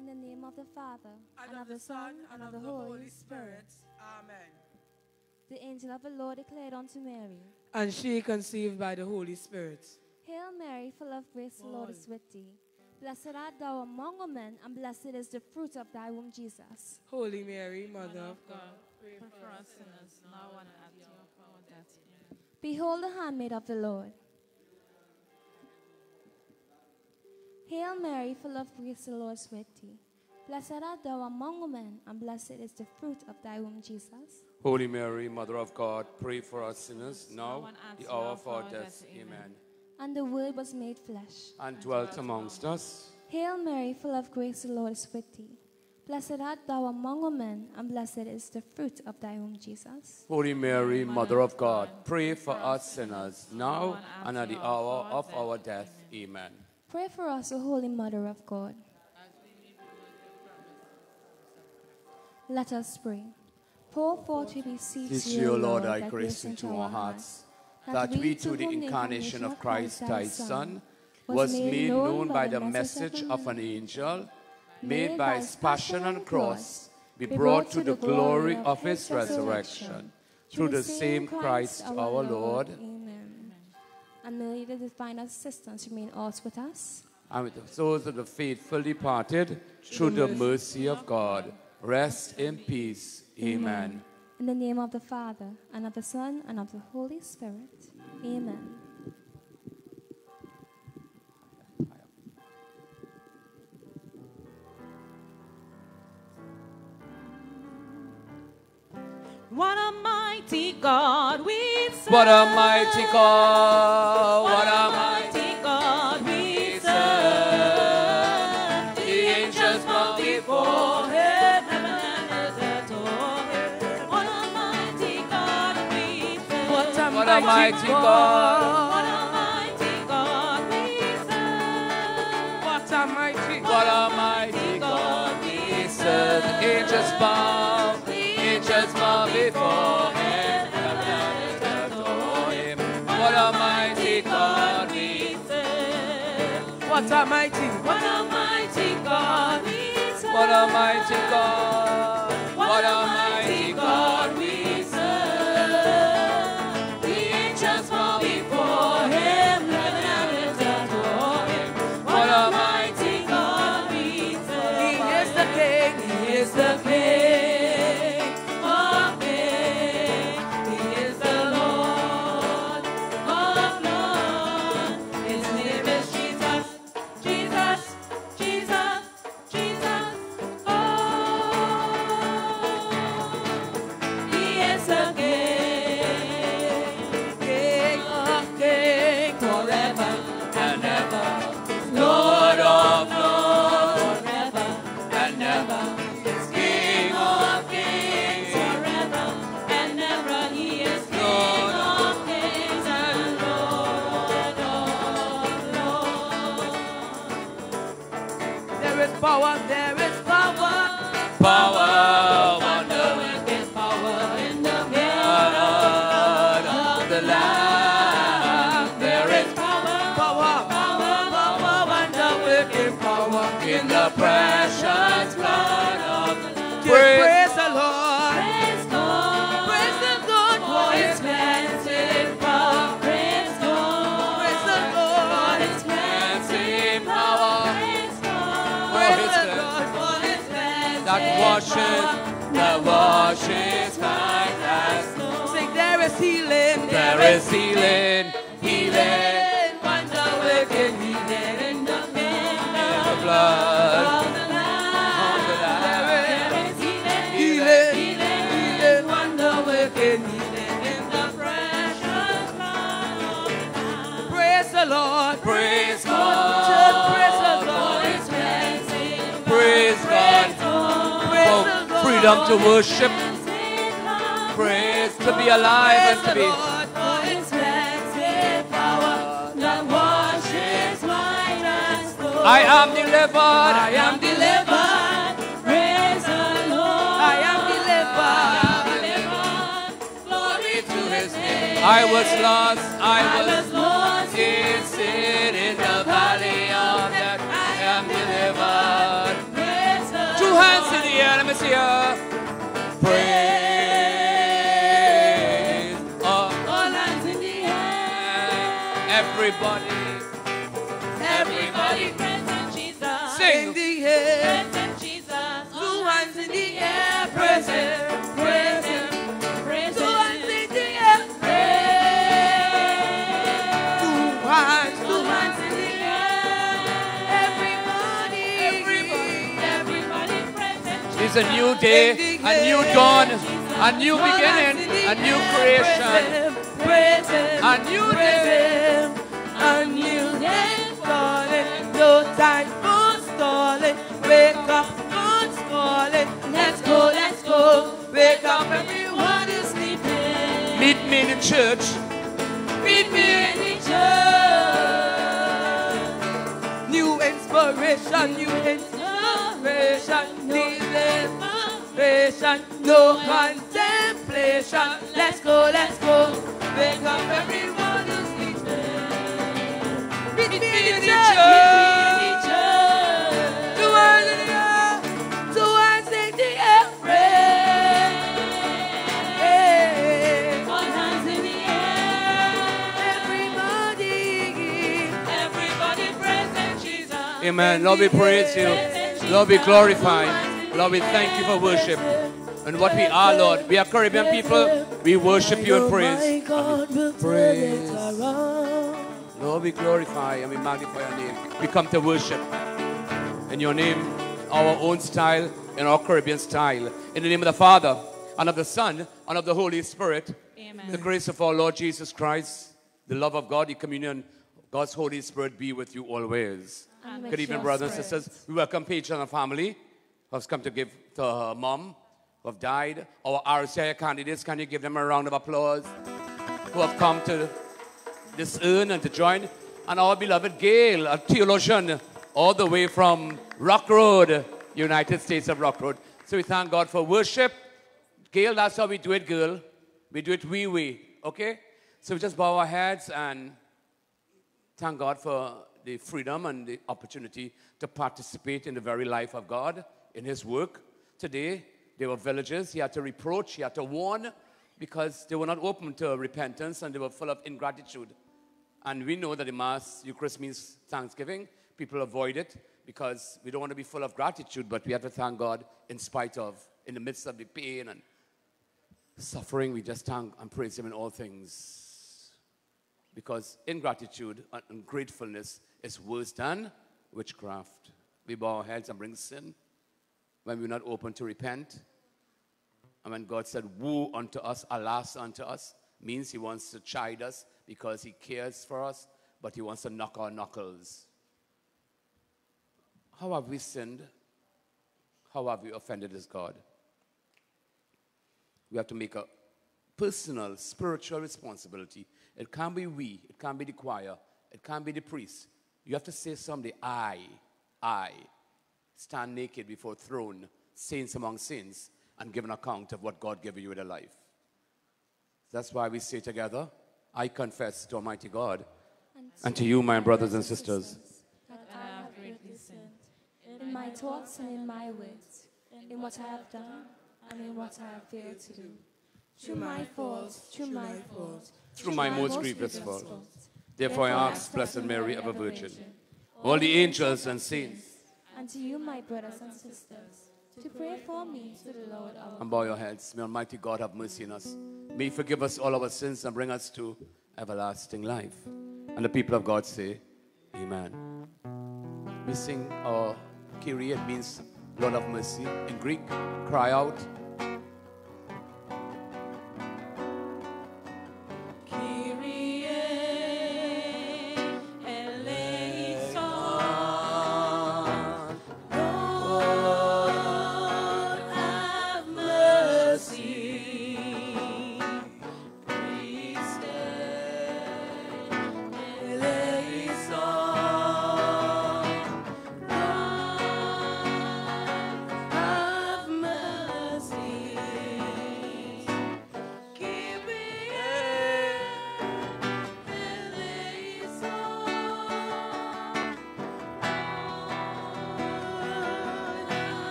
In the name of the Father, and, of the Son, and of the Holy Spirit. Amen. The angel of the Lord declared unto Mary, And she conceived by the Holy Spirit. Hail Mary, full of grace, the Lord is with thee. Blessed art thou among women, and blessed is the fruit of thy womb, Jesus. Holy Mary, Mother of God. Pray for us sinners, now and at the hour of our death. Behold the handmaid of the Lord. Hail Mary, full of grace, the Lord is with thee. Blessed art thou among women, and blessed is the fruit of thy womb, Jesus. Holy Mary, Mother of God, pray for us sinners now, the hour of our death. Amen. And the Word was made flesh. And dwelt amongst us. Hail Mary, full of grace, the Lord is with thee. Blessed art thou among women, and blessed is the fruit of thy womb, Jesus. Holy Mary, Mother of God, pray for us sinners now and at the hour of our death. Amen. Pray for us, O Holy Mother of God. Let us pray. Pour forth, we beseech you, O Lord, thy grace into our hearts, that that we, through the incarnation of Christ, thy Son, was made known by the message of an angel, made by his passion and cross, be brought to the glory of his resurrection, through the same Christ our Lord. And may the divine assistance remain always with us. and with the souls of the faithful departed, through the mercy of God. Rest in peace. Amen. In the name of the Father, and of the Son, and of the Holy Spirit. Amen. What a mighty God we serve. What a mighty God! What a mighty God we serve. serve. The angels bow before him, heaven and earth adore him. What a mighty God we serve. What a mighty God! What a mighty God we serve. What a mighty What a mighty God. What a mighty God! What a mighty There is healing, healing, Wonder working healing in the blood of the Lamb. of the Lamb. There is healing, Healing, healing, healing. wonder working healing in the precious blood. Praise Lord. Praise Church, God, praise the Lord. his cleansing praise God Praise for freedom to worship, praise to be alive and to be. I am delivered. I am delivered. Praise the Lord. I am delivered. Glory to his name. I was lost. I, I was, was lost. Did sit in the valley of death. I am delivered. Praise the Two hands in the air. Let me see the air. Everybody. It's a new day, a new dawn, a new beginning, a new creation, a new day. A new day calling. No time for stalling. Wake up, God's calling. Let's go, let's go. Wake up, everyone is sleeping. Meet me in the church. Meet me in the church. New inspiration, new inspiration, no contemplation. Let's go, let's go. Wake up, everyone who's sleeping. Meet me in the church. Hands in the in the air. Hands in the air. Everybody. Everybody present Jesus. Amen. Lord, we praise you. Lord, we glorify. Lord, we thank you for worship. And what we are, Lord, we are Caribbean people. We worship you and praise. Praise. Lord, we glorify and we magnify your name. We come to worship in your name, our own style, in our Caribbean style. In the name of the Father, and of the Son, and of the Holy Spirit. Amen. The grace of our Lord Jesus Christ, the love of God, the communion, God's Holy Spirit be with you always. And Good evening, brothers and sisters. We welcome Paige and her family who has come to give to her mom who have died. Our RCIA candidates, can you give them a round of applause? Who have come to this urn and to join. And our beloved Gail, a theologian, all the way from Rock Road, United States of Rock Road. So we thank God for worship. Gail, that's how we do it, girl. We do it wee wee, okay? So we just bow our heads and thank God for the freedom and the opportunity to participate in the very life of God, in His work. Today, there were villagers. He had to reproach, He had to warn, because they were not open to repentance and they were full of ingratitude. And we know that the Mass Eucharist means thanksgiving. People avoid it because we don't want to be full of gratitude, but we have to thank God in spite of, in the midst of the pain and suffering, we just thank and praise Him in all things. Because ingratitude and ungratefulness is worse than witchcraft. We bow our heads and bring sin when we're not open to repent. And when God said, Woe unto us, alas unto us, means He wants to chide us because He cares for us, but He wants to knock our knuckles. How have we sinned? How have we offended His God? We have to make a personal, spiritual responsibility. It can't be we, it can't be the choir, it can't be the priest. You have to say someday, I, I, stand naked before throne, saints among saints, and give an account of what God gave you in a life. That's why we say together, I confess to Almighty God and to you, my brothers and sisters. that I have greatly sinned in my thoughts and in my words, in what I have done and in what I have failed to do. Through my faults, through my fault, Through my most grievous fault. Therefore I ask, Blessed Mary, ever Virgin, all the angels and saints, and to you, my brothers and sisters, to pray for me to the Lord our God. and bow your heads. May Almighty God have mercy on us. May He forgive us all our sins and bring us to everlasting life. And the people of God say, Amen. We sing our Kyrie, it means Lord of mercy. In Greek, cry out.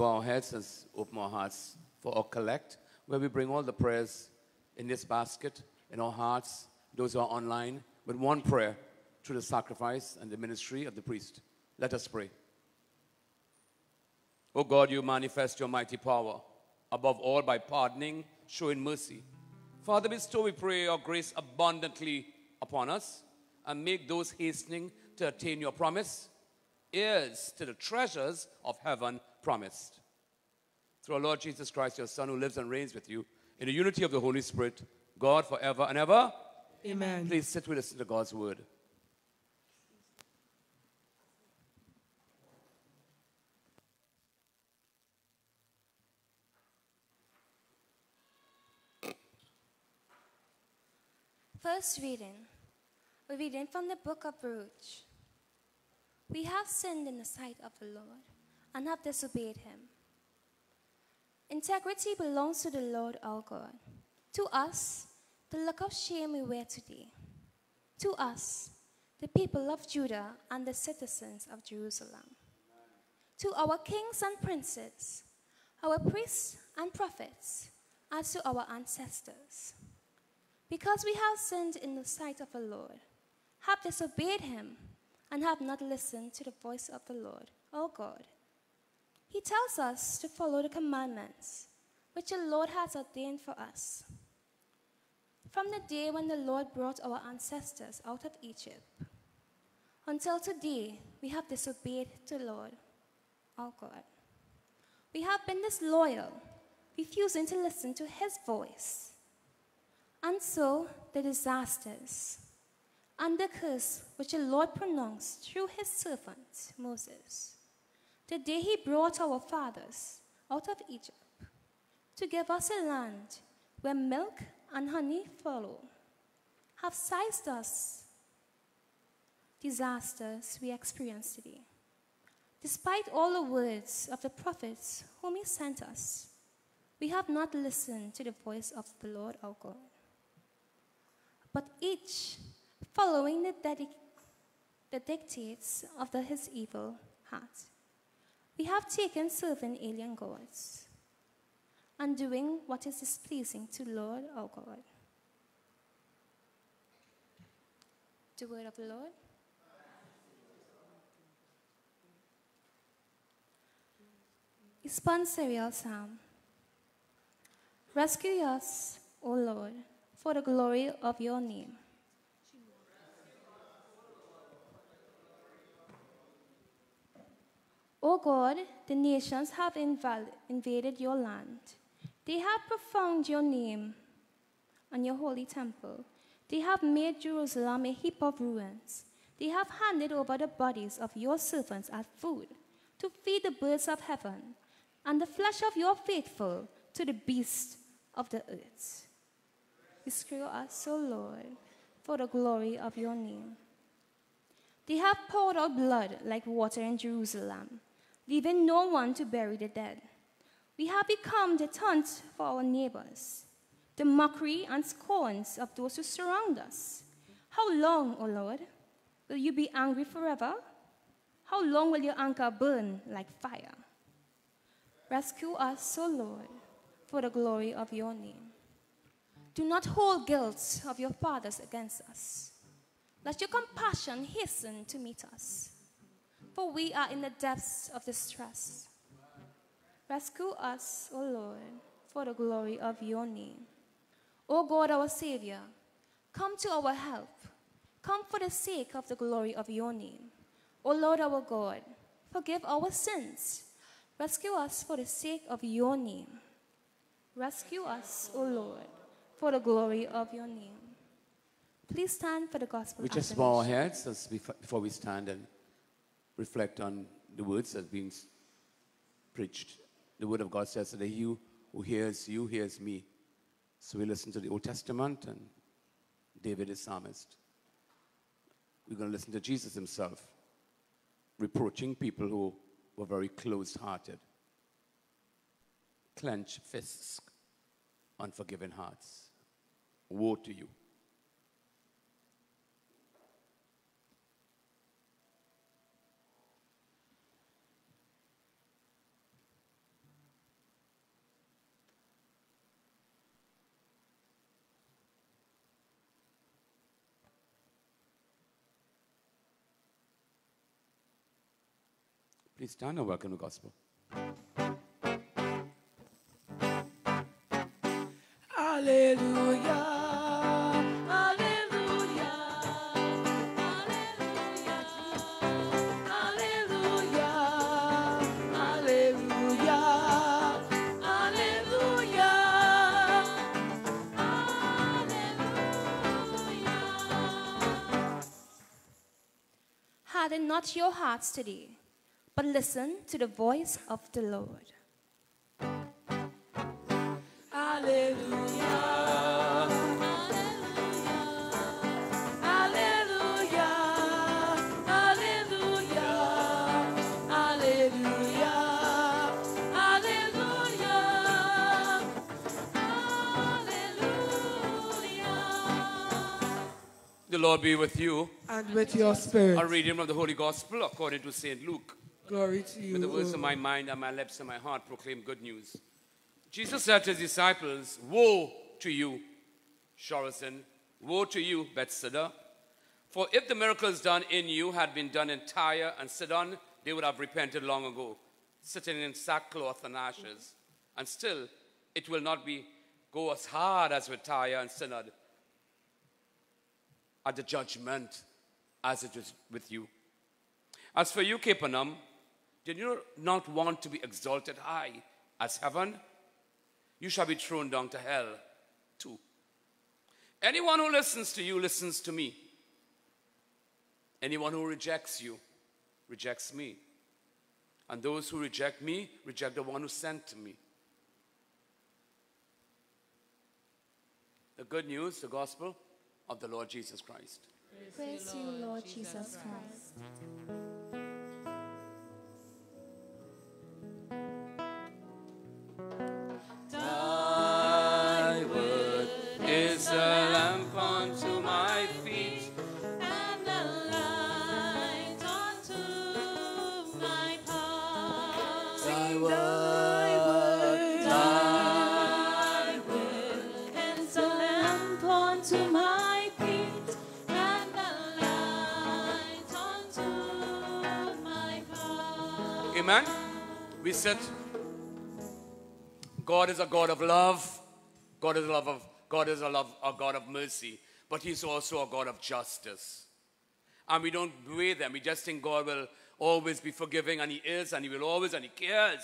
Bow our heads and open our hearts for our collect, where we bring all the prayers in this basket, in our hearts, those who are online, with one prayer through the sacrifice and the ministry of the priest. Let us pray. O God, you manifest your mighty power, above all by pardoning, showing mercy. Father, bestow, we pray, your grace abundantly upon us, and make those hastening to attain your promise heirs to the treasures of heaven promised. Through our Lord Jesus Christ, your Son, who lives and reigns with you, in the unity of the Holy Spirit, God forever and ever. Amen. Please sit with us to God's word. First reading. We're reading from the book of Baruch. We have sinned in the sight of the Lord and have disobeyed him. Integrity belongs to the Lord our God. To us, the look of shame we wear today. To us, the people of Judah and the citizens of Jerusalem. To our kings and princes, our priests and prophets, as to our ancestors. Because we have sinned in the sight of the Lord, have disobeyed him, and have not listened to the voice of the Lord, our God. He tells us to follow the commandments which the Lord has ordained for us. From the day when the Lord brought our ancestors out of Egypt until today, we have disobeyed the Lord, our God. We have been disloyal, refusing to listen to his voice. And so the disasters and the curse which the Lord pronounced through his servant Moses, the day he brought our fathers out of Egypt to give us a land where milk and honey follow, have sized us disasters we experience today. Despite all the words of the prophets whom he sent us, we have not listened to the voice of the Lord our God. But each following the, dedic- the dictates of the, his evil heart. We have taken serving alien gods and doing what is displeasing to Lord our God. The word of the Lord. Responsorial Psalm. Rescue us, O Lord, for the glory of your name. O God, the nations have invaded your land. They have profaned your name and your holy temple. They have made Jerusalem a heap of ruins. They have handed over the bodies of your servants as food to feed the birds of heaven, and the flesh of your faithful to the beasts of the earth. Rescue us, O Lord, for the glory of your name. They have poured out blood like water in Jerusalem leaving no one to bury the dead. We have become the taunt for our neighbors, the mockery and scorns of those who surround us. How long, O Lord, will you be angry forever? How long will your anger burn like fire? Rescue us, O Lord, for the glory of your name. Do not hold guilt of your fathers against us. Let your compassion hasten to meet us for we are in the depths of distress. Rescue us, O Lord, for the glory of your name. O God, our Savior, come to our help. Come for the sake of the glory of your name. O Lord, our God, forgive our sins. Rescue us for the sake of your name. Rescue us, O Lord, for the glory of your name. Please stand for the gospel. We just bow our heads before we stand and reflect on the words that are being preached. The word of God says that he who hears you hears me. So we listen to the Old Testament and David is psalmist. We're going to listen to Jesus himself reproaching people who were very closed hearted, clenched fists, unforgiving hearts. Woe to you. Please stand and welcome the gospel. Hallelujah. Harden not your hearts today, but listen to the voice of the Lord. The Lord be with you. And with your spirit. A reading from the Holy Gospel according to St. Luke. Glory to you. With the words of my mind and my lips and my heart proclaim good news. Jesus said to his disciples, Woe to you, Chorazin! Woe to you, Bethsaida! For if the miracles done in you had been done in Tyre and Sidon, they would have repented long ago, sitting in sackcloth and ashes. And still, it will not be go as hard as with Tyre and Sidon at the judgment as it is with you. As for you, Capernaum, did you not want to be exalted high as heaven? You shall be thrown down to hell too. Anyone who listens to you listens to me. Anyone who rejects you rejects me. And those who reject me reject the one who sent me. The good news, the gospel, of the Lord Jesus Christ. Praise you, Lord Jesus Christ. Thy We sit. God is a God of love. God is a love of God is a love a God of mercy, but He's also a God of justice. And we don't weigh them. We just think God will always be forgiving, and He is, and He will always, and He cares.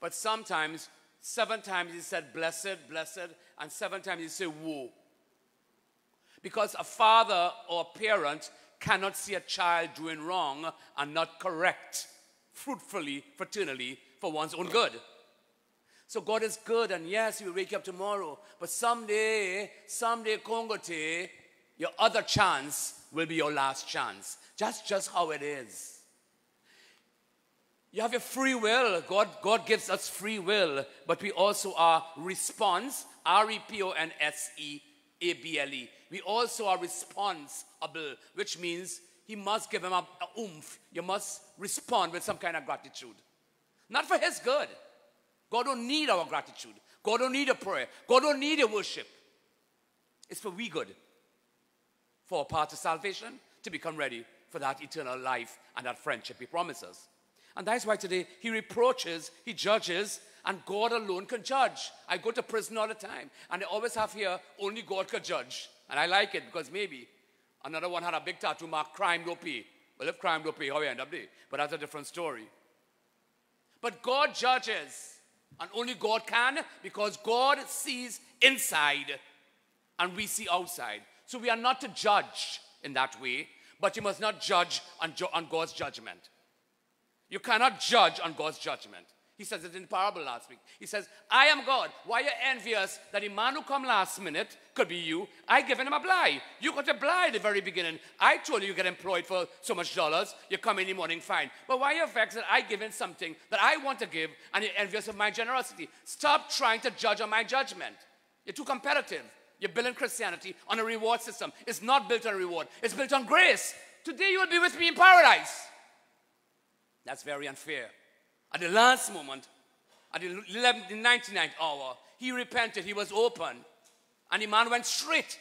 But sometimes, seven times He said, "Blessed, blessed," and seven times He said, "Woe." Because a father or a parent cannot see a child doing wrong and not correct fruitfully, fraternally, for one's own good. So God is good, and yes, He will wake you up tomorrow. But someday, someday, Kongote, your other chance will be your last chance. That's just how it is. You have your free will. God, God gives us free will, but we also are response, R E P O N S E A B L E. We also are responsible, which means He must give him a, a oomph. You must respond with some kind of gratitude. Not for His good. God don't need our gratitude. God don't need a prayer. God don't need a worship. It's for we good. For a part of salvation to become ready for that eternal life and that friendship He promises. And that's why today He reproaches, He judges, and God alone can judge. I go to prison all the time, and I always have here only God can judge. And I like it because maybe another one had a big tattoo mark, crime don't pay. Well, if crime don't pay, how you end up there? But that's a different story. But God judges, and only God can because God sees inside and we see outside. So we are not to judge in that way, but you must not judge on, on God's judgment. You cannot judge on God's judgment. He says it in parable last week. He says, I am God. Why are you envious that a man who come last minute could be you? I given him a blind. You got a blind at the very beginning. I told you you get employed for so much dollars. You come in the morning, fine. But why are you vexed that I given something that I want to give and you're envious of my generosity? Stop trying to judge on my judgment. You're too competitive. You're building Christianity on a reward system. It's not built on reward. It's built on grace. Today you will be with me in paradise. That's very unfair. At the last moment, at the 11th, the 99th hour, he repented. He was open. And the man went straight.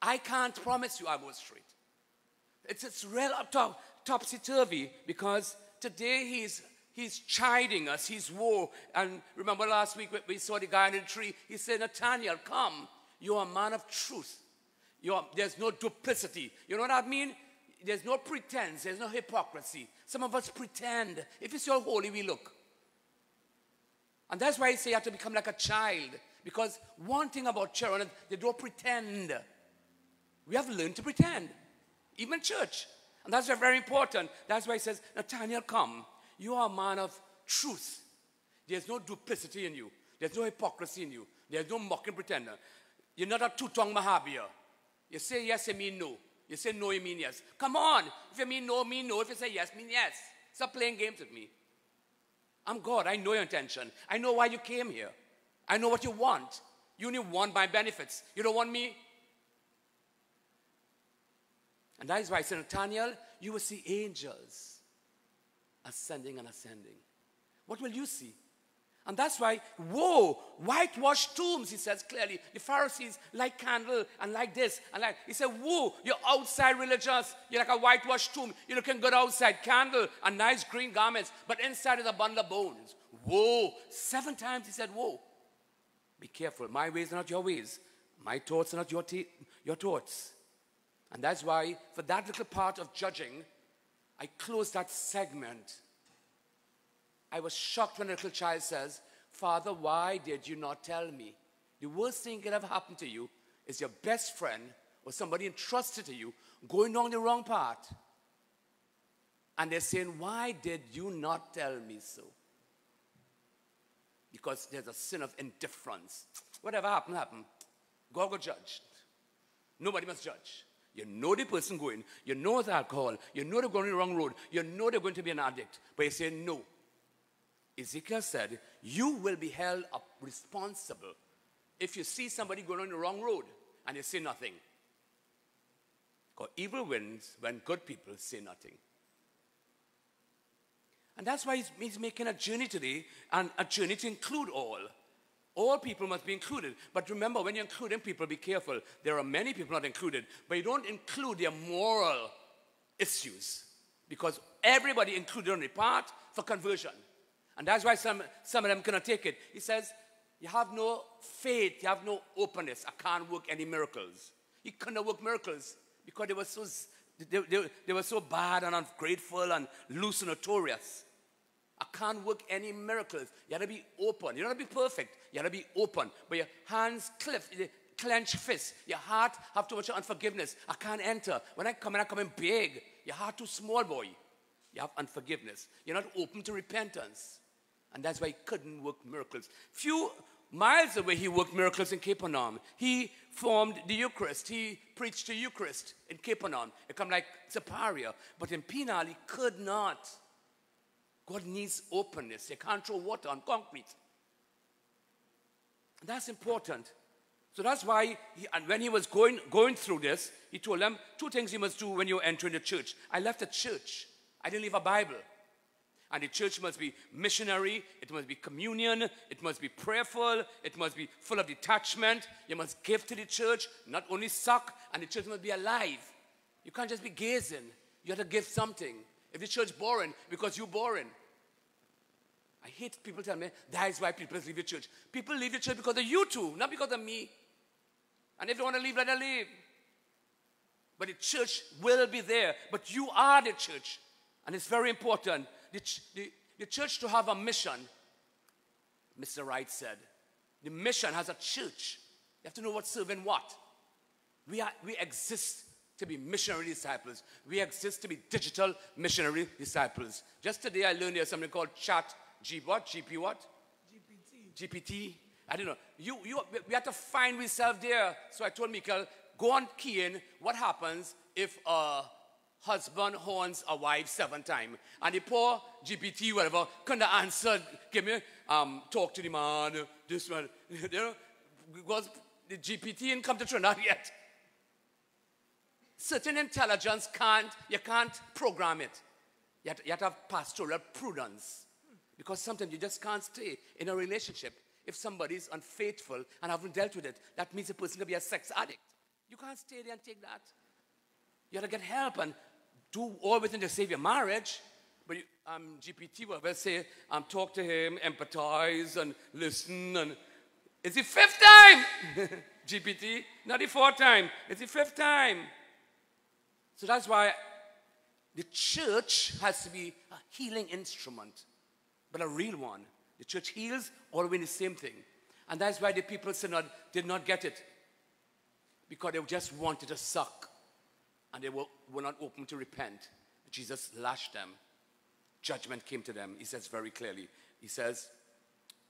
I can't promise you I go straight. It's, it's real top, topsy-turvy because today he's he's chiding us. He's woe. And remember last week we saw the guy in the tree. He said, Nathaniel, come. You're a man of truth. You're, there's no duplicity. You know what I mean? There's no pretense. There's no hypocrisy. Some of us pretend. If it's your holy, we look. And that's why I say you have to become like a child. Because one thing about children, they don't pretend. We have learned to pretend, even church. And that's very important. That's why he says, Nathaniel, come. You are a man of truth. There's no duplicity in you. There's no hypocrisy in you. There's no mocking pretender. You're not a two-tongued Mahabir. You say yes, and mean no. You say no, you mean yes. Come on. If you mean no, mean no. If you say yes, mean yes. Stop playing games with me. I'm God. I know your intention. I know why you came here. I know what you want. You only want my benefits. You don't want me. And that is why I said, Nathaniel, you will see angels ascending and ascending. What will you see? And that's why, whoa, whitewashed tombs, he says clearly. The Pharisees like candle and like this and like. He said, whoa, you're outside religious. You're like a whitewashed tomb. You're looking good outside, candle and nice green garments, but inside is a bundle of bones. Whoa. Seven times he said, whoa. Be careful. My ways are not your ways. My thoughts are not your, your thoughts. And that's why, for that little part of judging, I close that segment I was shocked when a little child says, Father, why did you not tell me? The worst thing that ever happened to you is your best friend or somebody entrusted to you going down the wrong path. And they're saying, Why did you not tell me so? Because there's a sin of indifference. Whatever happened, happened. God will judge. Nobody must judge. You know the person going. You know it's alcohol. You know they're going the wrong road. You know they're going to be an addict. But you say, no. Ezekiel said, You will be held up responsible if you see somebody going on the wrong road and you say nothing. Because evil wins when good people say nothing. And that's why he's, making a journey today and a journey to include all. All people must be included. But remember, when you're including people, be careful. There are many people not included, but you don't include their moral issues because everybody included on the part for conversion. And that's why some, some of them cannot take it. He says, You have no faith, you have no openness. I can't work any miracles. He couldn't work miracles because they were so, they, they, they were so bad and ungrateful and loose and notorious. I can't work any miracles. You gotta be open. You to be perfect. You gotta be open. But your hands cliff, eh, clenched fists. Your heart have too much unforgiveness. I can't enter. When I come in, I come in big. Your heart too small, boy. You have unforgiveness. You're not open to repentance. And that's why he couldn't work miracles. Few miles away, he worked miracles in Capernaum. He formed the Eucharist. He preached the Eucharist in Capernaum. It come like Zaparia. But in Penal, he could not. God needs openness. You can't throw water on concrete. And that's important. So that's why, he, and when he was going, going through this, he told them two things you must do when you enter the church. I left the church. I didn't leave a Bible. And the church must be missionary, it must be communion, it must be prayerful, it must be full of detachment. You must give to the church, not only suck, and the church must be alive. You can't just be gazing. You have to give something. If the church boring, because you're boring. I hate people tell me that is why people leave the church. People leave the church because of you two, not because of me. And if they want to leave, let them leave. But the church will be there. But you are the church. And it's very important the, the, the church to have a mission, Mr. Wright said. The mission has a church. You have to know what's serving what. We, are, we exist to be missionary disciples. We exist to be digital missionary disciples. Just today I learned there's something called chat G what? GP what? GPT. GPT. I don't know. You, you, we have to find ourselves there. So I told Michael, go on key in what happens if uh, husband horns a wife seven times. And the poor GPT, whatever, couldn't answer, give me, um, talk to the man, this one, you know, because the GPT didn't come to Trinidad yet. Certain intelligence can't, you can't program it. You have, to, you have to have pastoral prudence. Because sometimes you just can't stay in a relationship if somebody is unfaithful and haven't dealt with it. That means the person can be a sex addict. You can't stay there and take that. You have to get help and do all within to save your marriage. But you, um, GPT will say, um, talk to him, empathize, and listen. And it's the fifth time, GPT, not the fourth time. It's the fifth time. So that's why the church has to be a healing instrument, but a real one. The church heals all always the same thing. And that's why the people synod did not get it. Because they just wanted to suck. And they were, were not open to repent. Jesus lashed them. Judgment came to them. He says very clearly. He says,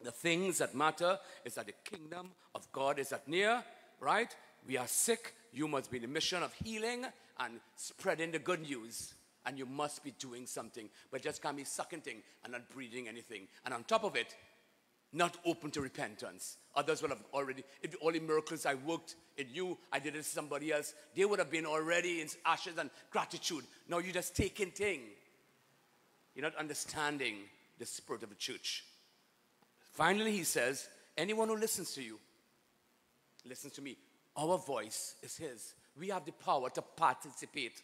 the things that matter is that the kingdom of God is at near, right? We are sick. You must be in the mission of healing and spreading the good news. And you must be doing something, but just can't be sucking thing and not breathing anything. And on top of it, not open to repentance. Others would have already, if all the miracles I worked in you, I did it to somebody else, they would have been already in ashes and gratitude. Now you're just taking thing. You're not understanding the spirit of the church. Finally, he says, anyone who listens to you, listens to me. Our voice is his. We have the power to participate.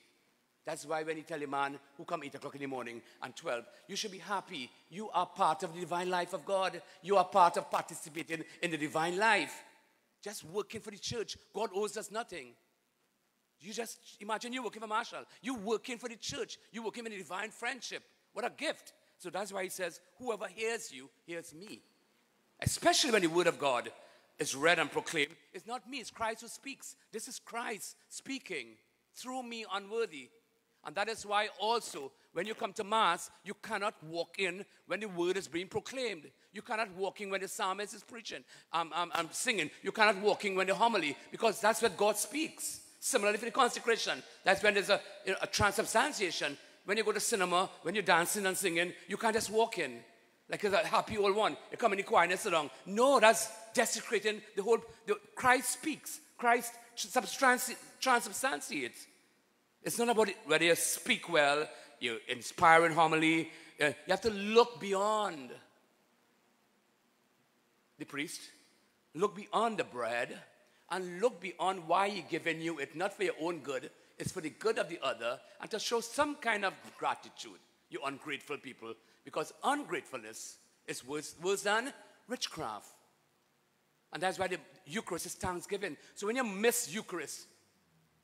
That's why when you tell a man who come 8 o'clock in the morning and 12, you should be happy. You are part of the divine life of God. You are part of participating in the divine life. Just working for the church. God owes us nothing. You just imagine you working for Marshall. You working for the church. You working in a divine friendship. What a gift. So that's why he says, whoever hears you, hears me. Especially when the word of God is read and proclaimed. It's not me, it's Christ who speaks. This is Christ speaking through me unworthy. And that is why also, when you come to Mass, you cannot walk in when the word is being proclaimed. You cannot walk in when the psalmist is preaching, um, um, um, singing. You cannot walk in when the homily, because that's where God speaks. Similarly for the consecration, that's when there's a, you know, a transubstantiation. When you go to cinema, when you're dancing and singing, you can't just walk in like a happy old one. You come in the choir and sit down. No, that's desecrating the whole. The, Christ speaks. Christ transubstantiates. It's not about whether you speak well, you inspire in homily. Uh, you have to look beyond the priest, look beyond the bread, and look beyond why He's giving you it, not for your own good, it's for the good of the other, and to show some kind of gratitude, you ungrateful people, because ungratefulness is worse, worse than witchcraft. And that's why the Eucharist is thanksgiving. So when you miss Eucharist,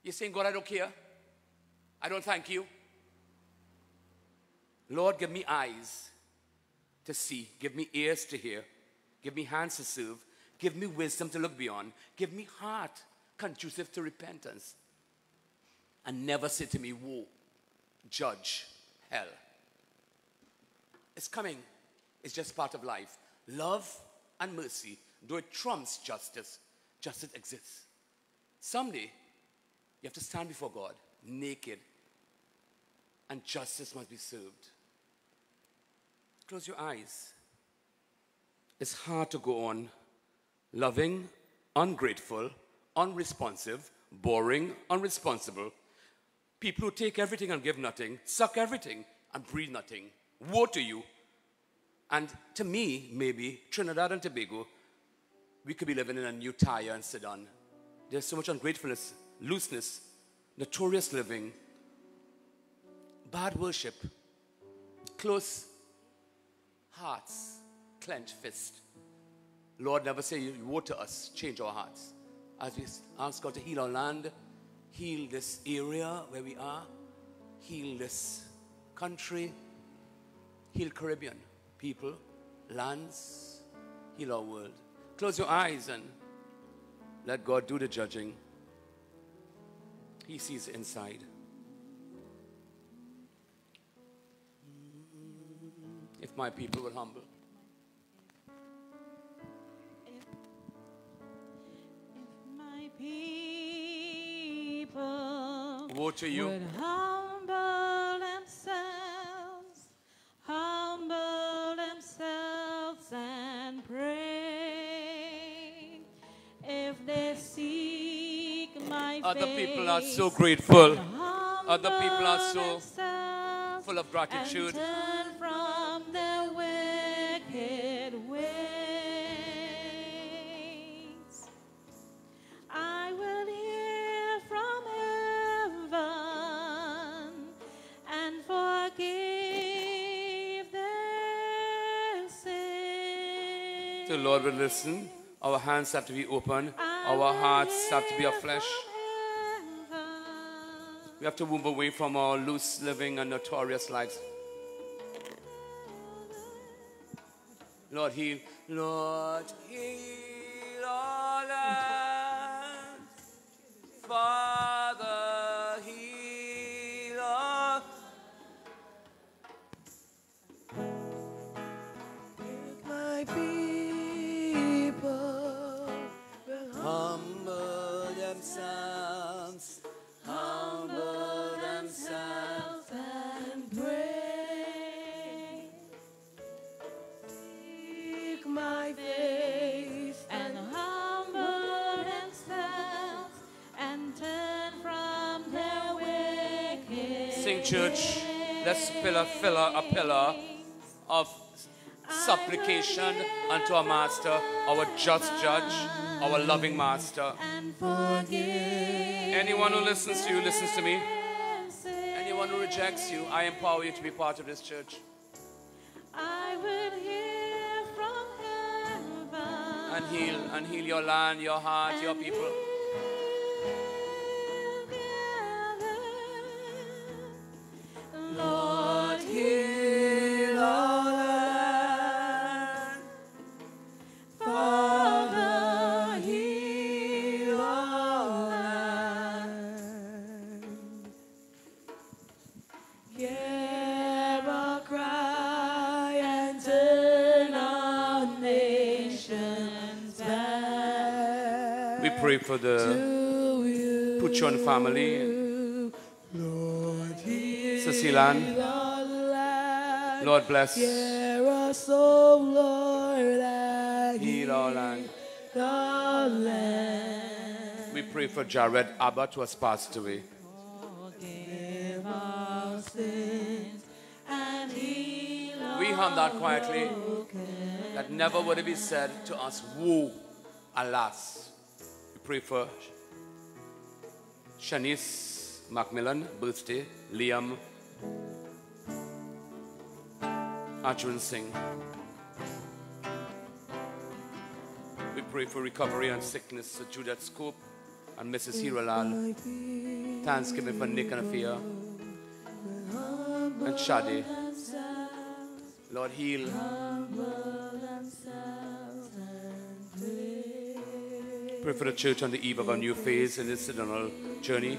you're saying, God, I don't care. I don't thank you. Lord, give me eyes to see, give me ears to hear, give me hands to serve, give me wisdom to look beyond, give me heart conducive to repentance. And never say to me, woe, judge, hell. It's coming. It's just part of life. Love and mercy, though it trumps justice, justice exists. Someday, you have to stand before God naked, and justice must be served. Close your eyes. It's hard to go on loving, ungrateful, unresponsive, boring, unresponsible. People who take everything and give nothing, suck everything and breathe nothing. Woe to you. And to me, maybe, Trinidad and Tobago, we could be living in a new Tyre and Sidon. There's so much ungratefulness, looseness, notorious living, bad worship, close hearts, clenched fist. Lord, never say you woe to us, change our hearts. As we ask God to heal our land, heal this area where we are, heal this country, heal Caribbean people, lands, heal our world. Close your eyes and let God do the judging. He sees inside. If my people were humble. If, if my people Woe to you. would humble themselves, humble themselves and pray. If they seek my Other people are so grateful, Other people are so full of gratitude. Our hands have to be open. Our hearts have to be of flesh. We have to move away from our loose living and notorious lives. Lord, heal. Lord, heal church. Let's pillar, pillar, a pillar of supplication unto our Master, our just judge, our loving Master. Anyone who listens to you listens to me. Anyone who rejects you, I empower you to be part of this church. I will hear from heaven And heal, and heal your land, your heart, your people. Pray for the. Puchon family, Lord, Cecilan. Lord bless. Heal our land. We pray for Jared Abbott who has passed away. We hum that quietly. That never would it be said to us, woe, alas. We pray for Shanice Macmillan, birthday, Liam Arjun Singh. We pray for recovery and sickness for Judith Scoop and Mrs. Hiralal. Thanksgiving for Nick and Afia and Shadi. Lord, heal. Pray for the church on the eve of a new phase in its synodal journey,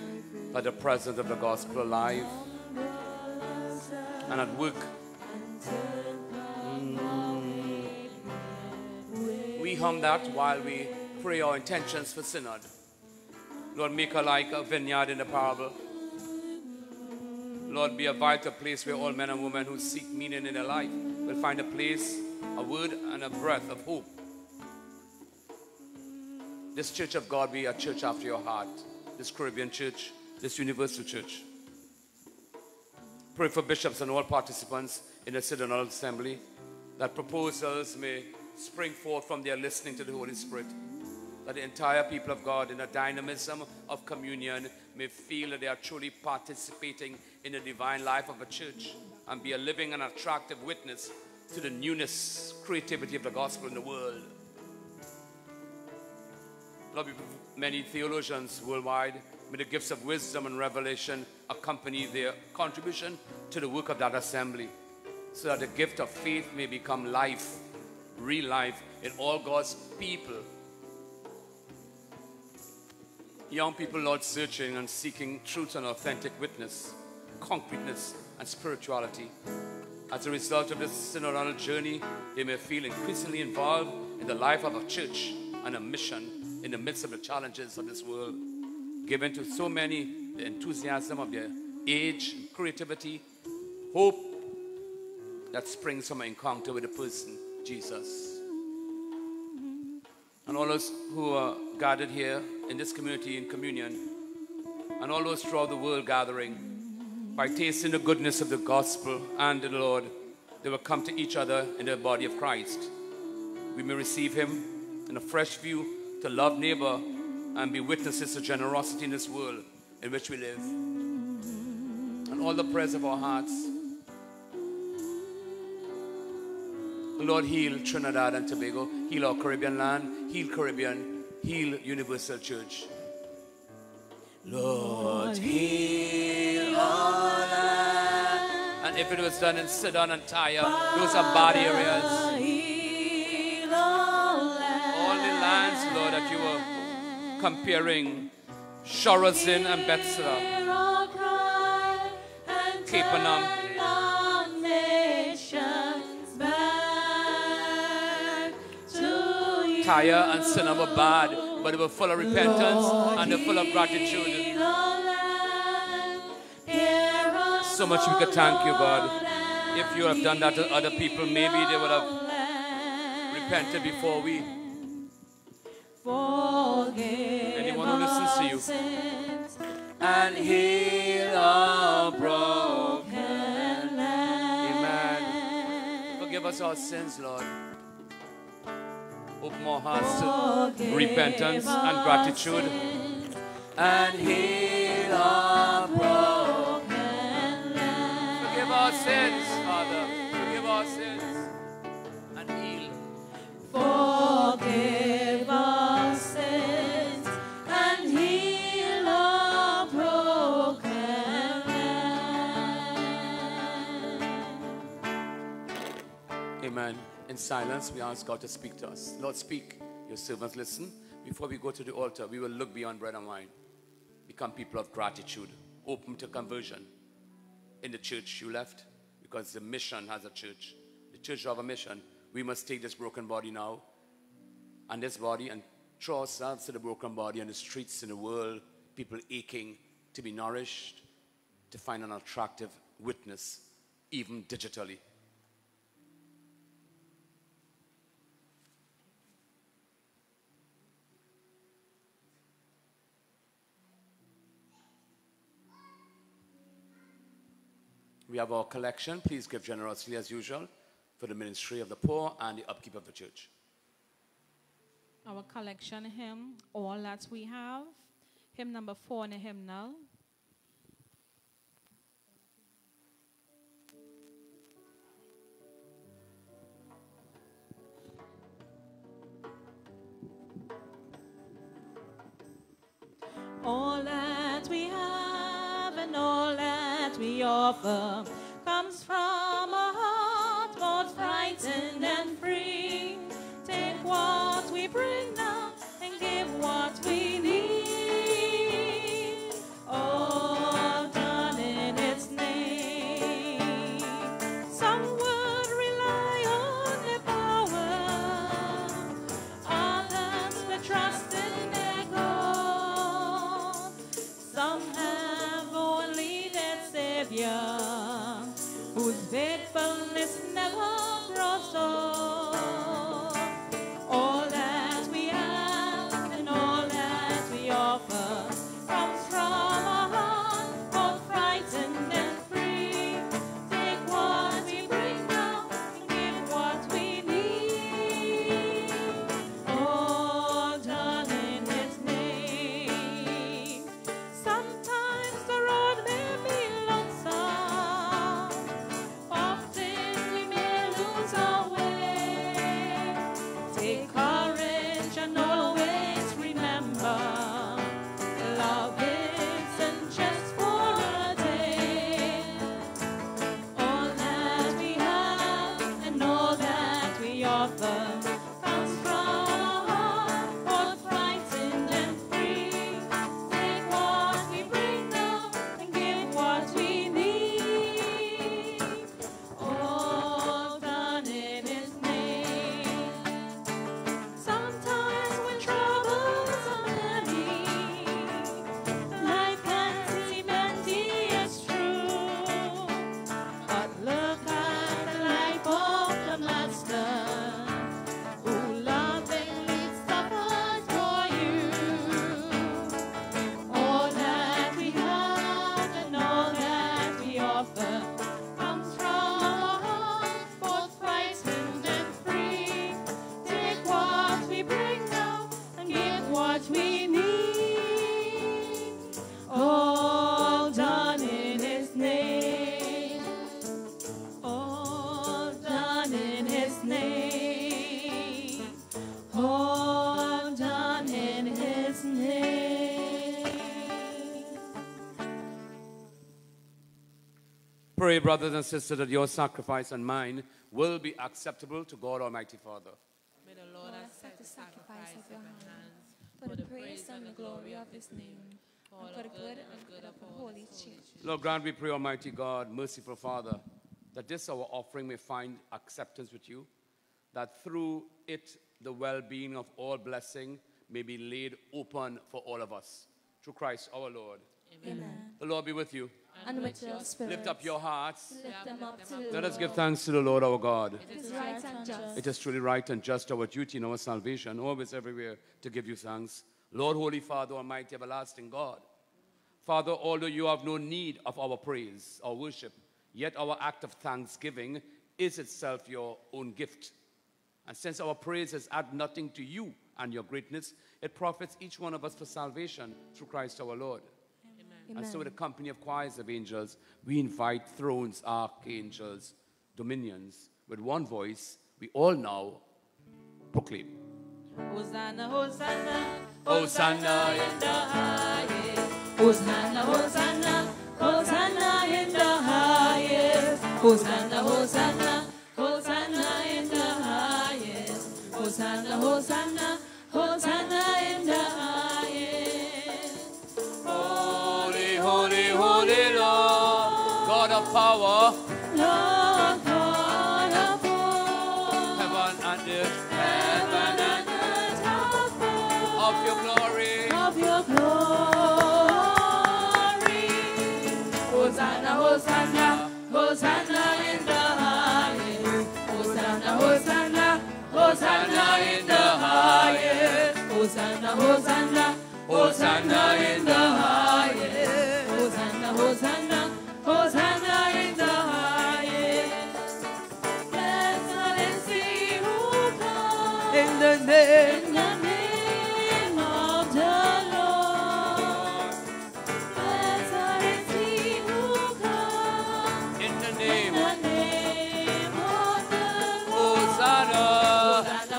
by the presence of the gospel alive and at work. Mm. We hum that while we pray our intentions for synod. Lord, make her like a vineyard in the parable. Lord, be a vital place where all men and women who seek meaning in their life will find a place, a word, and a breath of hope. This church of God be a church after your heart. This Caribbean church, this universal church. Pray for bishops and all participants in the synodal assembly that proposals may spring forth from their listening to the Holy Spirit. That the entire people of God, in the dynamism of communion, may feel that they are truly participating in the divine life of a church and be a living and attractive witness to the newness, creativity of the gospel in the world. Lord, many theologians worldwide, may the gifts of wisdom and revelation accompany their contribution to the work of that assembly, so that the gift of faith may become life, real life in all God's people. Young people, Lord, searching and seeking truth and authentic witness, concreteness and spirituality. As a result of this synodal journey, they may feel increasingly involved in the life of a church and a mission in the midst of the challenges of this world. Given to so many the enthusiasm of their age, creativity, hope that springs from an encounter with the person, Jesus. And all those who are gathered here in this community in communion, and all those throughout the world gathering, by tasting the goodness of the gospel and the Lord, they will come to each other in the body of Christ. We may receive Him in a fresh view to love neighbor and be witnesses of generosity in this world in which we live. And all the prayers of our hearts Lord, heal Trinidad and Tobago, heal our Caribbean land, heal Caribbean, heal Universal Church. Lord, heal our land. And if it was done in Sidon and Tyre, those are bad areas. Comparing Chorazin and Bethsaida, Capernaum, Tyre and Sidon were bad, but they were full of repentance and they're full of gratitude. So much we could thank you, God. If you have done that to other people, maybe they would have repented before we. Anyone who listens to you. And heal our broken land. Amen. Forgive us our sins, Lord. Open our hearts to repentance and gratitude. And heal our broken land. Forgive our sins, Father. Forgive our sins. And heal. In silence, we ask God to speak to us. Lord, speak. Your servants listen. Before we go to the altar, we will look beyond bread and wine. Become people of gratitude, open to conversion. In the church you left, because the mission has a church. The church have a mission. We must take this broken body now and this body and throw ourselves to the broken body on the streets in the world, people aching to be nourished, to find an attractive witness, even digitally. We have our collection. Please give generously as usual for the ministry of the poor and the upkeep of the church. Our collection hymn, All That We Have, hymn number four in the hymnal. All that we have and all we offer comes from a heart both frightened and free. Take what we bring now and give what we need. Brothers and sisters, that your sacrifice and mine will be acceptable to God Almighty Father. May the Lord accept the sacrifice of your hands for the praise and the glory of his name, and for the good and good of the Holy Church. Lord, grant, we pray, Almighty God, merciful Father, that this our offering may find acceptance with you, that through it the well being of all blessing may be laid open for all of us. Through Christ our Lord. Amen. The Lord be with you. And with your spirit. Lift up your hearts. Lift them up to the Let us Lord. give thanks to the Lord our God. It is right and just. It is truly right and just our duty in our salvation, always everywhere, to give you thanks. Lord, Holy Father, Almighty, everlasting God. Father, although you have no need of our praise or worship, yet our act of thanksgiving is itself your own gift. And since our praises add nothing to you and your greatness, it profits each one of us for salvation through Christ our Lord. And so, with a company of choirs of angels, we invite thrones, archangels, dominions. With one voice, we all now proclaim. Hosanna, Hosanna, Hosanna in the highest. Hosanna, Hosanna, Hosanna in the highest. Hosanna, Hosanna, Hosanna in the highest. Hosanna, Hosanna, Hosanna power, Lord God of all, heaven and earth, heaven and earth are full of your glory. of your glory. Hosanna, Hosanna, Hosanna in the highest. Hosanna, Hosanna, Hosanna in the highest. Hosanna, Hosanna, Hosanna in the highest. Name in the name of the Lord. Blessed who comes In the in the name of the. Hosanna.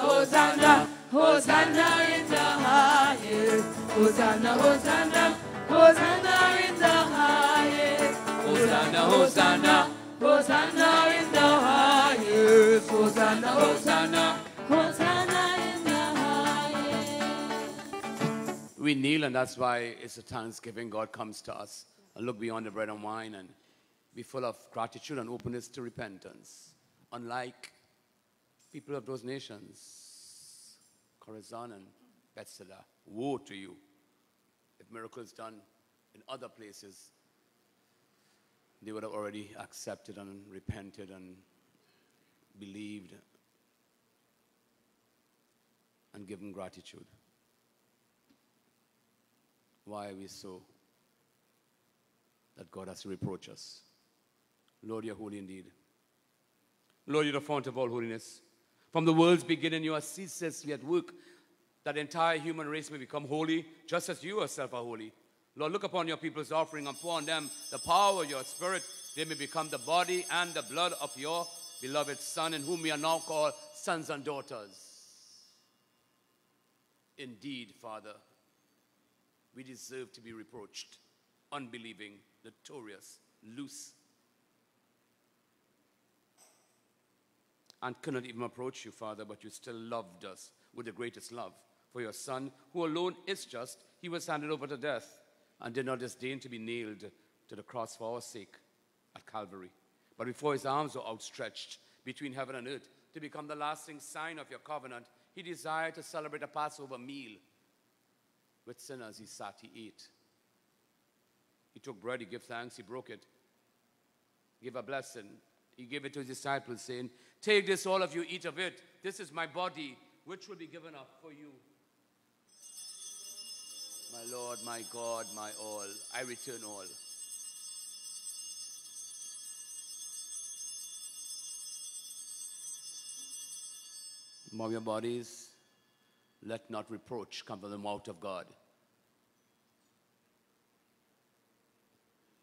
Hosanna, Hosanna in the highest. Hosanna, Hosanna, Hosanna in the highest. Hosanna, Hosanna, Hosanna in the highest. Hosanna. Hosanna We kneel, and that's why it's a thanksgiving. God comes to us and look beyond the bread and wine and be full of gratitude and openness to repentance. Unlike people of those nations, Chorazin and Bethsaida, woe to you if miracles done in other places, they would have already accepted and repented and believed and given gratitude. Why are we so that God has to reproach us? Lord, you're holy indeed. Lord, you're the fount of all holiness. From the world's beginning, you are ceaselessly at work that entire human race may become holy, just as you yourself are holy. Lord, look upon your people's offering and pour on them the power of your spirit. They may become the body and the blood of your beloved Son, in whom we are now called sons and daughters. Indeed, Father, we deserve to be reproached, unbelieving, notorious, loose, and cannot even approach you, Father, but you still loved us with the greatest love. For your Son, who alone is just, he was handed over to death and did not disdain to be nailed to the cross for our sake at Calvary. But before his arms were outstretched between heaven and earth to become the lasting sign of your covenant, he desired to celebrate a Passover meal. With sinners he sat, he ate. He took bread, he gave thanks, he broke it, gave a blessing. He gave it to his disciples, saying, Take this, all of you, eat of it. This is my body, which will be given up for you. My Lord, my God, my all, I return all. Move your bodies. Let not reproach come from the mouth of God.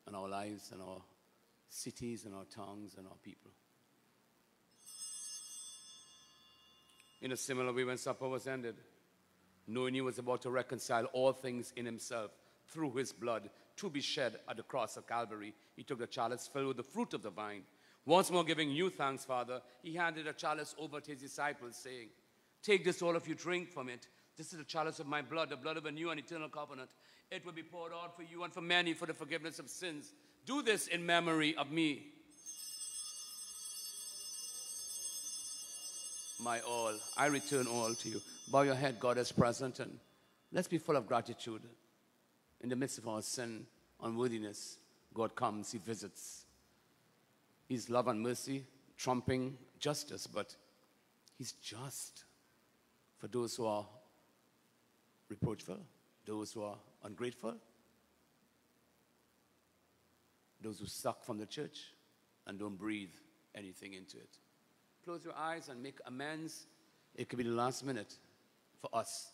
And our lives and our cities and our tongues and our people. In a similar way, when supper was ended, knowing he was about to reconcile all things in himself through his blood to be shed at the cross of Calvary, he took the chalice filled with the fruit of the vine. Once more giving you thanks, Father, he handed the chalice over to his disciples, saying, Take this, all of you, drink from it. This is the chalice of my blood, the blood of a new and eternal covenant. It will be poured out for you and for many for the forgiveness of sins. Do this in memory of me. My all, I return all to you. Bow your head, God is present, and let's be full of gratitude. In the midst of our sin, unworthiness, God comes, He visits. He's love and mercy, trumping justice, but He's just for those who are reproachful, those who are ungrateful, those who suck from the church and don't breathe anything into it. Close your eyes and make amends. It could be the last minute for us.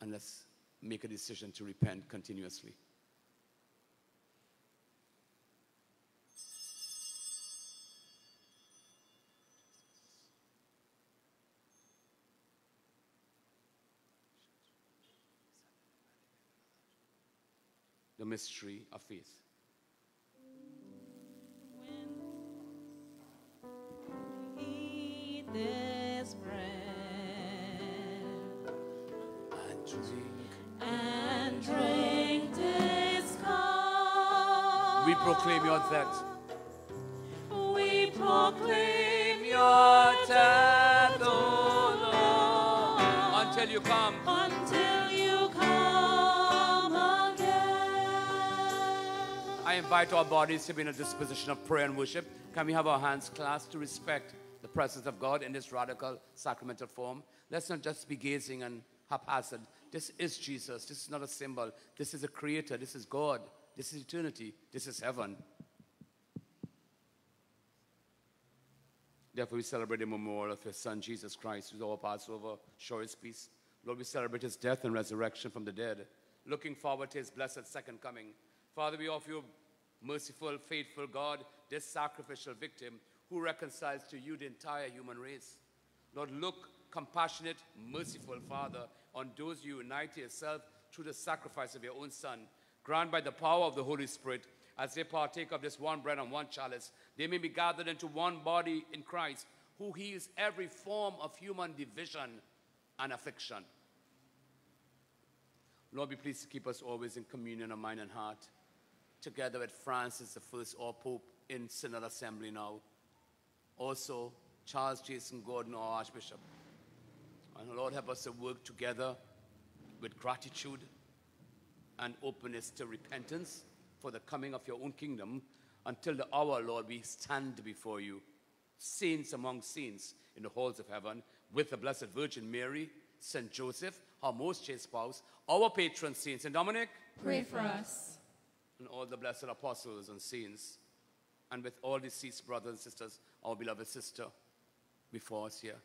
And let's make a decision to repent continuously. Mystery of faith. This bread And drink. and drink this cup. We proclaim your death. We proclaim your death, O Lord, until you come. I invite our bodies to be in a disposition of prayer and worship. Can we have our hands clasped to respect the presence of God in this radical sacramental form? Let's not just be gazing and haphazard. This is Jesus. This is not a symbol. This is a creator. This is God. This is eternity. This is heaven. Therefore, we celebrate the memorial of His Son, Jesus Christ, who is our Passover, His peace. Lord, we celebrate His death and resurrection from the dead, looking forward to His blessed second coming. Father, we offer you, merciful, faithful God, this sacrificial victim who reconciles to you the entire human race. Lord, look compassionate, merciful, Father, on those you unite to yourself through the sacrifice of your own Son. Grant by the power of the Holy Spirit, as they partake of this one bread and one chalice, they may be gathered into one body in Christ, who heals every form of human division and affliction. Lord, be pleased to keep us always in communion of mind and heart, together with Francis, the first or Pope in Synod Assembly now. Also, Charles Jason Gordon, our Archbishop. And Lord, help us to work together with gratitude and openness to repentance for the coming of your own kingdom until the hour, Lord, we stand before you, saints among saints in the halls of heaven, with the Blessed Virgin Mary, Saint Joseph, our most chaste spouse, our patron saints, and Dominic, Pray for us. And all the blessed apostles and saints, and with all deceased brothers and sisters, our beloved sister before us here.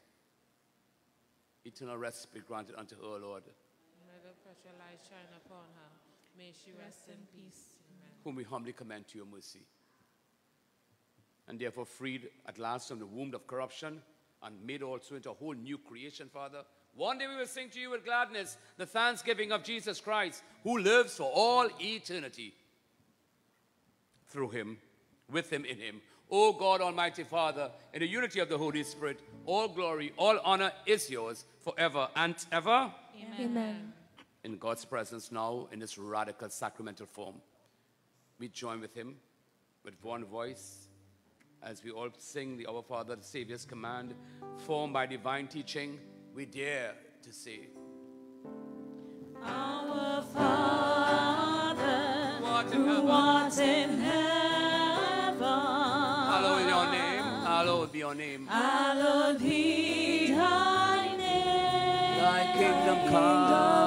Eternal rest be granted unto her, Lord, May the precious light shine upon her. May she rest in peace. Amen. whom we humbly commend to your mercy. And therefore, freed at last from the womb of corruption and made also into a whole new creation, Father. One day we will sing to you with gladness the thanksgiving of Jesus Christ, who lives for all eternity. Through him, with him, in him. O God, Almighty Father, in the unity of the Holy Spirit, all glory, all honor is yours forever and ever. Amen. In God's presence now, in this radical sacramental form, we join with him with one voice as we all sing the Our Father, the Savior's command, formed by divine teaching. We dare to say, Our Father, What in who heaven, art in heaven, hallowed be your name, hallowed be your name. hallowed be thy name. Thy kingdom come,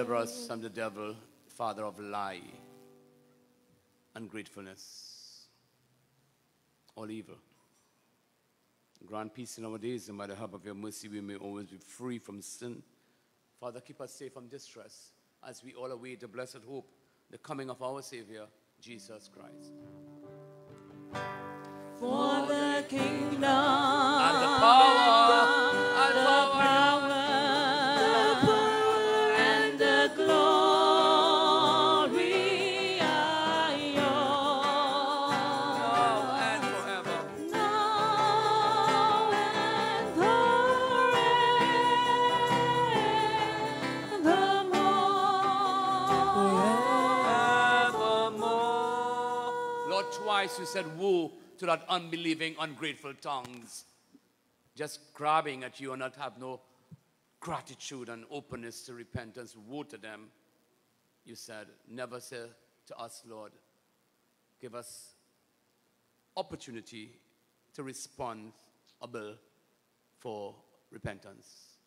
deliver us from the devil, father of lie, ungratefulness, all evil. Grant peace in our days, and by the help of your mercy, we may always be free from sin. Father, keep us safe from distress as we all await the blessed hope, the coming of our Savior, Jesus Christ. For the kingdom said, Woe to that unbelieving, ungrateful tongues. Just grabbing at you and not have no gratitude and openness to repentance. Woe to them. You said, Never say to us, Lord, give us opportunity to respond able for repentance.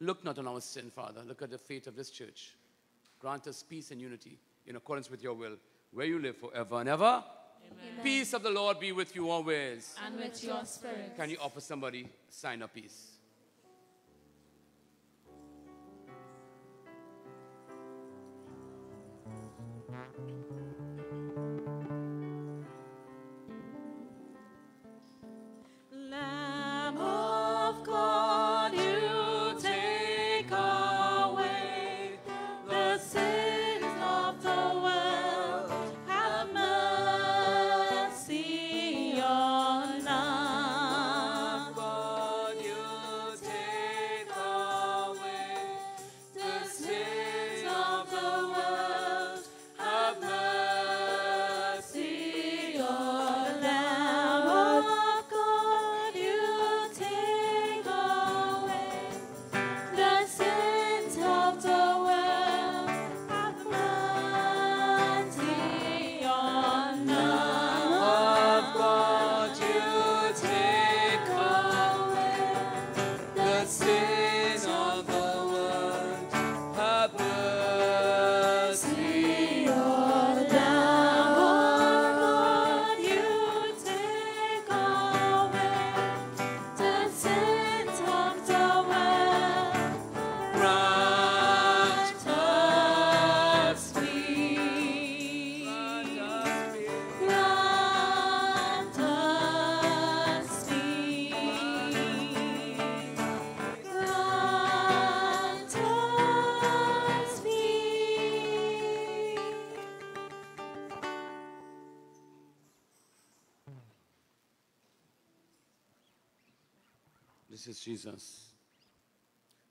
Look not on our sin, Father. Look at the fate of this church. Grant us peace and unity in accordance with your will, where you live forever and ever. Peace of the Lord be with you always. and with your spirit. Can you offer somebody sign of peace? Lamb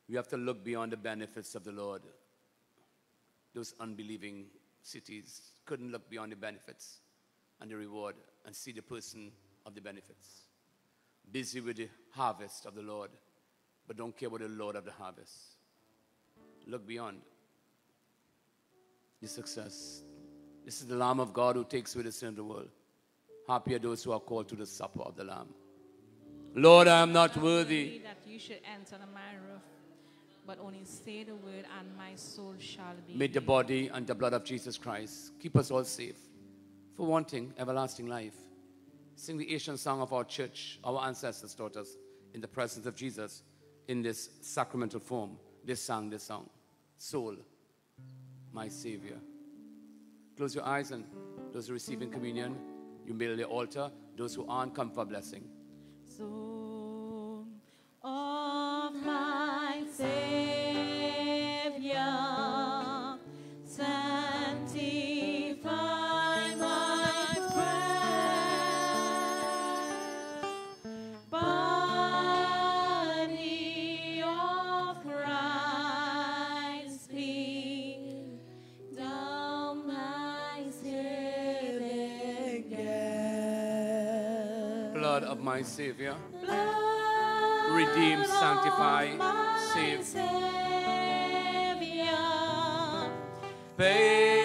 We have to look beyond the benefits of the Lord. Those unbelieving cities couldn't look beyond the benefits and the reward and see the person of the benefits. Busy with the harvest of the Lord, but don't care about the Lord of the harvest. Look beyond the success. This is the Lamb of God who takes away the sin of the world. Happy are those who are called to the supper of the Lamb. Lord, I am not worthy. that you should enter the my roof, but only say the word, and my soul shall be. May the body and the blood of Jesus Christ keep us all safe. For wanting everlasting life. Sing the ancient song of our church, our ancestors taught us in the presence of Jesus in this sacramental form. They sang this song Soul, my Savior. Close your eyes and those receiving communion, you build the altar. Those who aren't, come for blessing. So of my Savior, my Savior, Blood Redeem, sanctify, save. Savior, bathe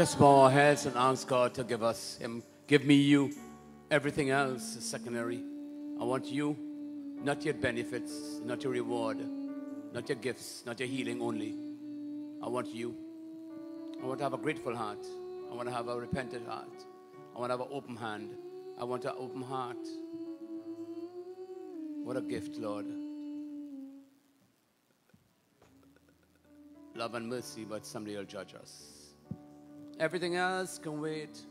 Just bow our heads and ask God to give us Him. Give me you. Everything else is secondary. I want you, not your benefits, not your reward, not your gifts, not your healing only. I want you. I want to have a grateful heart. I want to have a repentant heart. I want to have an open hand. I want an open heart. What a gift, Lord. Love and mercy, but someday you'll judge us. Everything else can wait.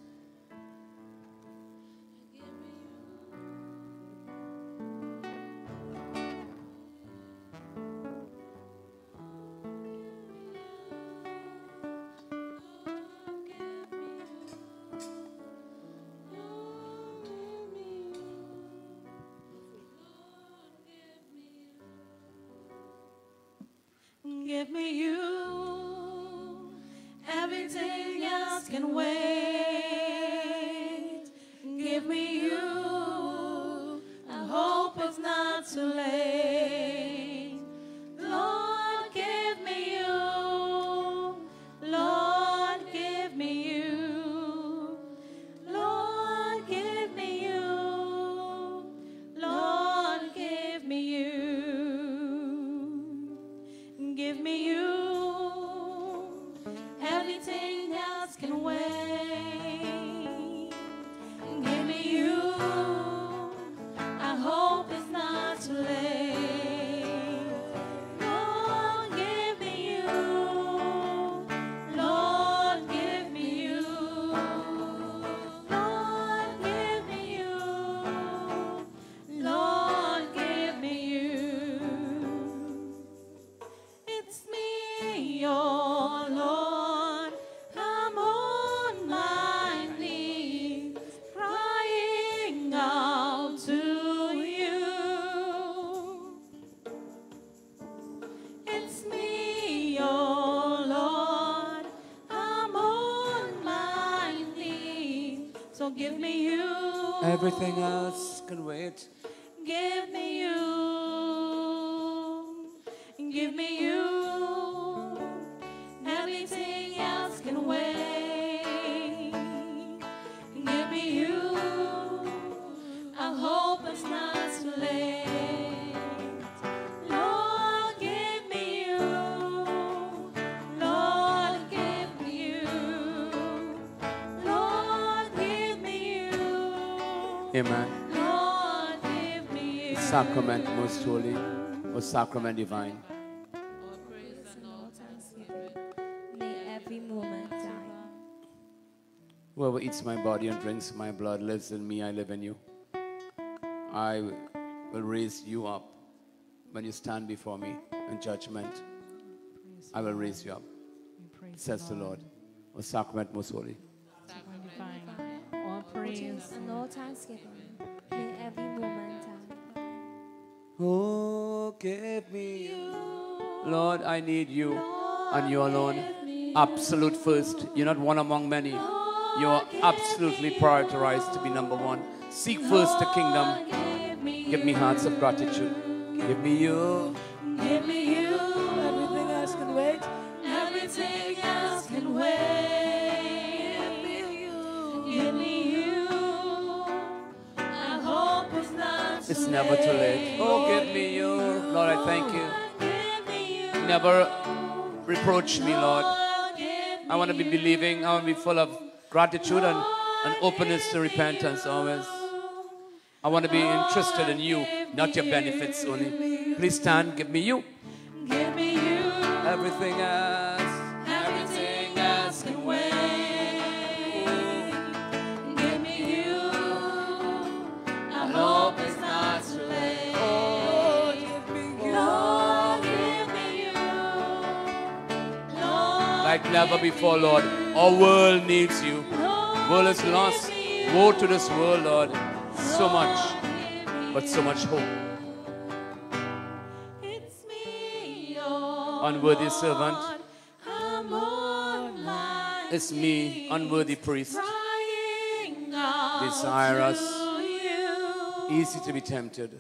Everything else can wait. Amen. Lord. Sacrament most holy, or sacrament divine. Whoever eats my body and drinks my blood lives in me, I live in you. I will raise you up when you stand before me in judgment. I will raise you up, says the Lord. O sacrament most holy. Praise. And all thanksgiving. in every moment die. Oh, give me you. Lord, I need you and you alone. Absolute first. You're not one among many. You are absolutely prioritized to be number one. Seek first the kingdom. Give me hearts of gratitude. Give me you. Thank you. Give me you. Never reproach me, Lord. I want to be believing. I want to be full of gratitude and, and openness to repentance always. I want to be interested in you, not your benefits only. Please stand. Give me you. Give me you. Everything else. Like never before, Lord. Our world needs you. World is lost. Woe to this world, Lord. So much, but so much hope. it's me, Unworthy servant. I'm on my It's me, unworthy priest. Desirous. Easy to be tempted.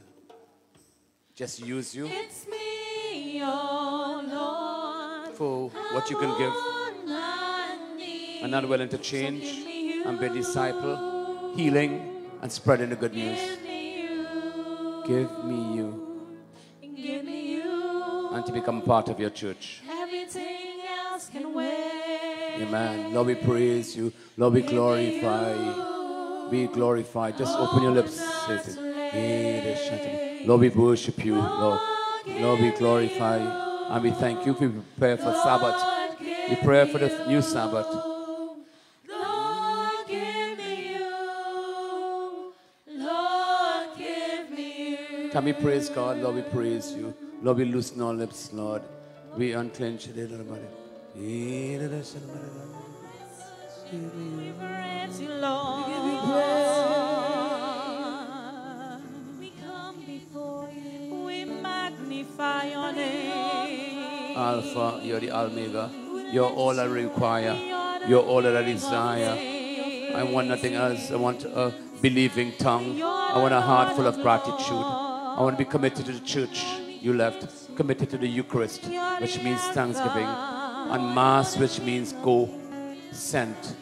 Just use you It's me, oh Lord. for what you can give. I'm not willing to change and be a disciple, healing and spreading the good news. Give me you. And to become part of your church. Amen. Lord, we praise you. Lord, we glorify. Be glorified. Just open your lips. It. Lord, we worship you. Lord, Lord, we glorify and we thank you. We prepare for Sabbath. We pray for the new Sabbath. Can we praise God? Lord, we praise you. Lord, we loosen our lips, Lord. We unclench it. We praise you, Lord. We before you. Alpha, you're the Omega. You're all I require. You're all that I desire. I want nothing else. I want a believing tongue. I want a heart full of gratitude. I want to be committed to the church you left, committed to the Eucharist, which means thanksgiving, and Mass, which means go, sent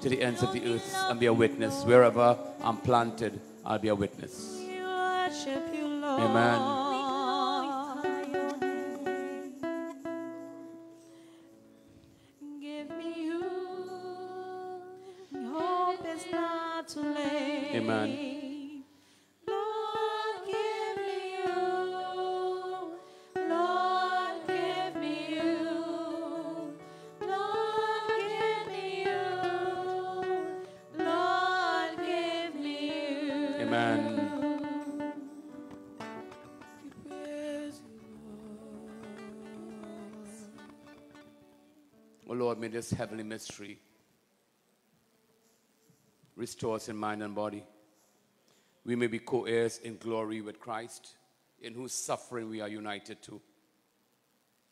to the ends of the earth and be a witness. Wherever I'm planted, I'll be a witness. We worship you, Lord. Amen. This heavenly mystery restore us in mind and body. We may be co heirs in glory with Christ, in whose suffering we are united to.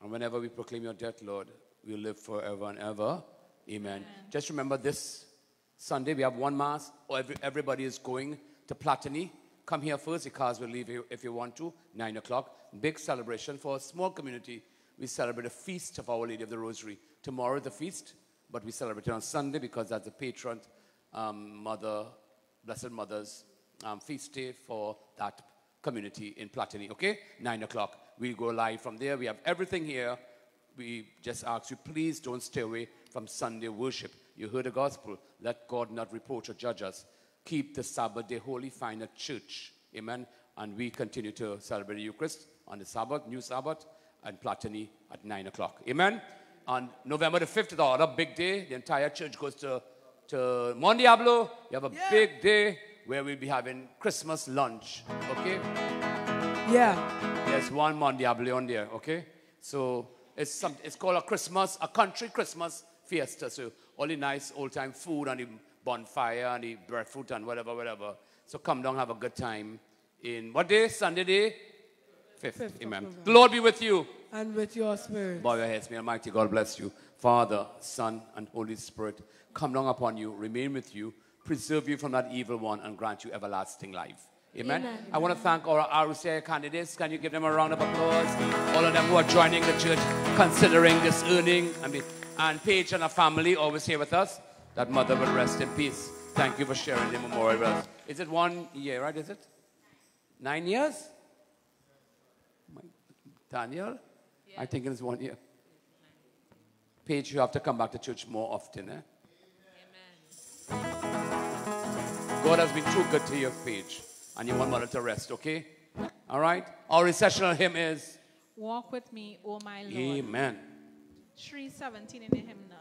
And whenever we proclaim your death, Lord, we live forever and ever. Amen. Just remember this Sunday, we have one mass. Every, everybody is going to Platini. Come here first. The cars will leave you if you want to. 9 o'clock. Big celebration for a small community. We celebrate a feast of Our Lady of the Rosary. Tomorrow, the feast, but we celebrate it on Sunday because that's the patron um, mother, Blessed Mother's um, feast day for that community in Platini. Okay? 9 o'clock. We'll go live from there. We have everything here. We just ask you, please don't stay away from Sunday worship. You heard the gospel. Let God not reproach or judge us. Keep the Sabbath day holy, find a church. Amen. And we continue to celebrate Eucharist on the Sabbath, new Sabbath, and Platini at 9 o'clock. Amen. On November the 5th is our big day. The entire church goes to, to Morne Diablo. You have a Yeah. big day where we'll be having Christmas lunch. Okay? Yeah. There's one Morne Diablo on there, okay? So it's, some, it's called a Christmas, a country Christmas fiesta. So all the nice old time food and the bonfire and the breadfruit and whatever, whatever. So come down, have a good time. In what day? Sunday day? Fifth. Fifth Amen. The Lord be with you. And with your spirit. Bow your heads, may Almighty God bless you. Father, Son, and Holy Spirit, come down upon you, remain with you, preserve you from that evil one, and grant you everlasting life. Amen. Amen. I want to thank our RCIA candidates. Can you give them a round of applause? All of them who are joining the church, considering this earning. I mean, and Paige and her family always here with us. That mother will rest in peace. Thank you for sharing the memorial with us. Is it one year, right? Is it? Nine years? Daniel? I think it is one year. Paige, you have to come back to church more often, eh? God has been too good to you, Paige. And you want mother to rest, okay? All right? Our recessional hymn is Walk with me, O my Lord. Amen. 317 in the hymnal.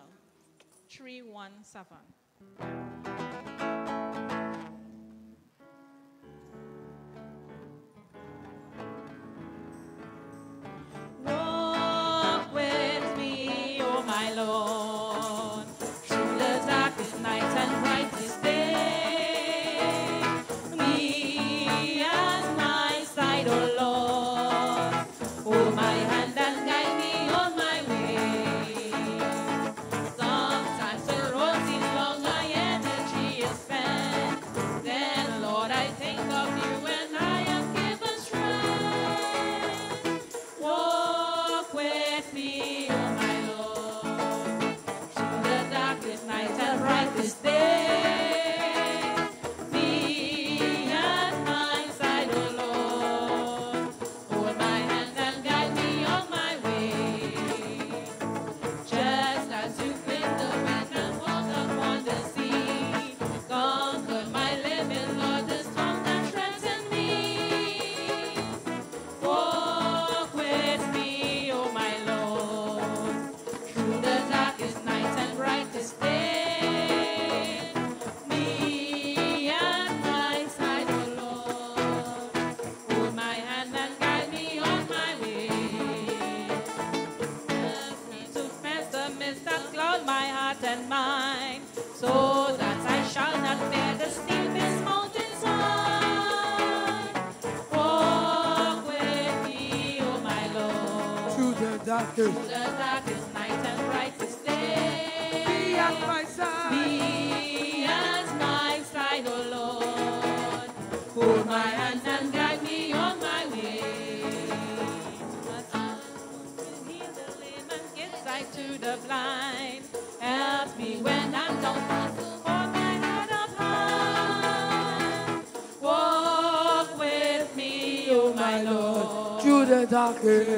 317. Darkest. the darkest night and brightest day. Be at my side. Be as my side, O Lord. Hold my hand and guide me on my way. As I will heal the lame and give sight to the blind. Help me when I'm downcast to hold my head up high. Walk with me, O my Lord Through the darkest.